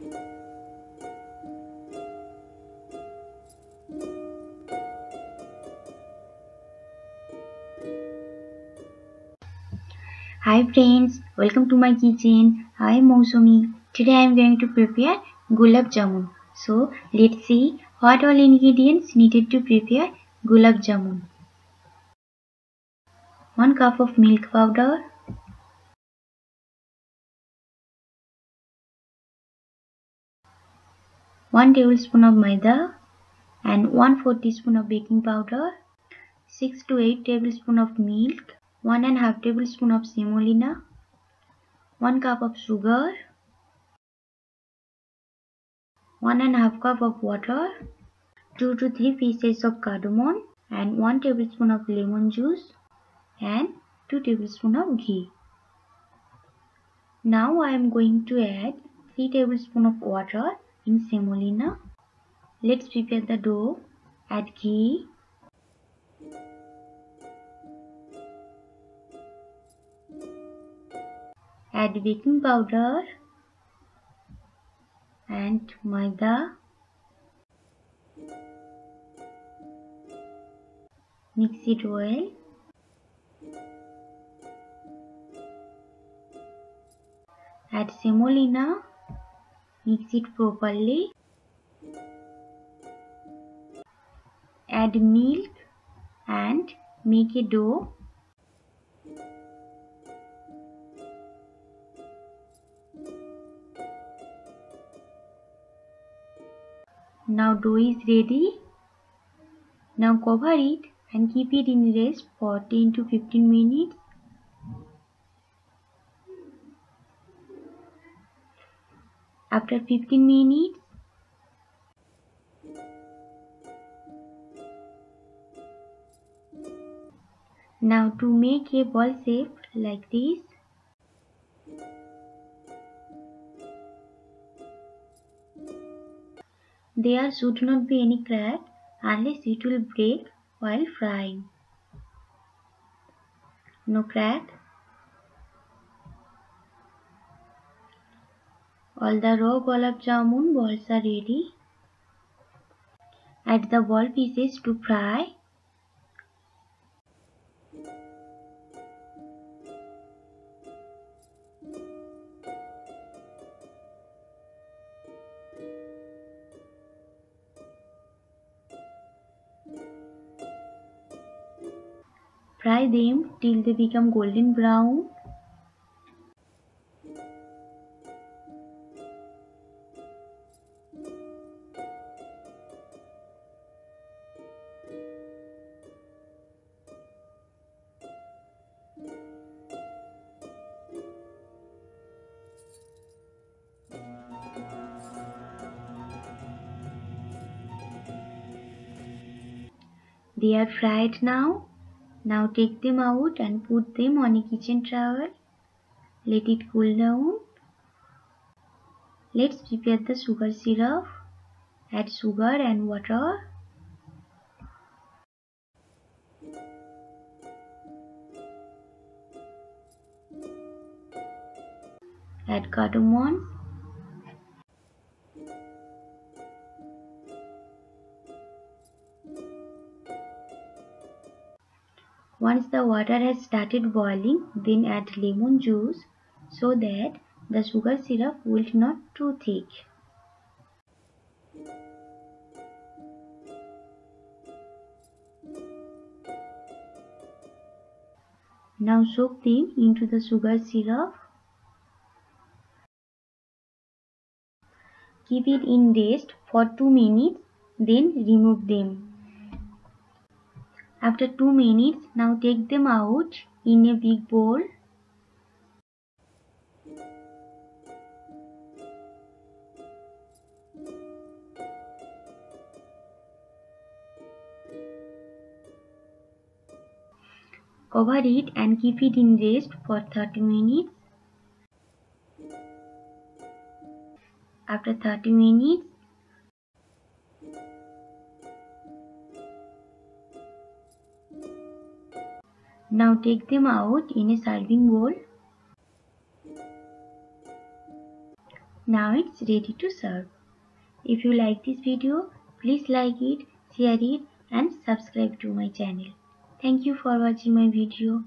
Hi friends, welcome to my kitchen. I am Mousumi. Today I am going to prepare gulab jamun. So let's see what all ingredients needed to prepare gulab jamun. 1 cup of milk powder. One tablespoon of maida and 1 4 teaspoon of baking powder, 6 to 8 tablespoon of milk, 1 and half tablespoon of semolina, 1 cup of sugar, 1 and half cup of water, 2 to 3 pieces of cardamom and 1 tablespoon of lemon juice and 2 tablespoon of ghee. Now I am going to add 3 tablespoon of water in semolina. Let's prepare the dough. Add ghee add baking powder and maida mix it well add semolina mix it properly add milk and make a dough Now dough is ready. Now cover it and keep it in rest for 10 to 15 minutes. After 15 minutes, now to make a ball shape like this, There should not be any crack unless it will break while frying. No crack. All the raw gulab jamun balls are ready. Add the ball pieces to fry. Fry them till they become golden brown. They are fried now. Now take them out and put them on a kitchen towel. Let it cool down. Let's prepare the sugar syrup. Add sugar and water. Add cardamom Once the water has started boiling, then add lemon juice so that the sugar syrup will not too thick. Now soak them into the sugar syrup. Keep it in rest for 2 minutes, then remove them. After 2 minutes, now take them out in a big bowl. Cover it and keep it in rest for 30 minutes. After 30 minutes, Now take them out in a serving bowl. Now it's ready to serve. If you like this video, please like it, share it and subscribe to my channel. Thank you for watching my video.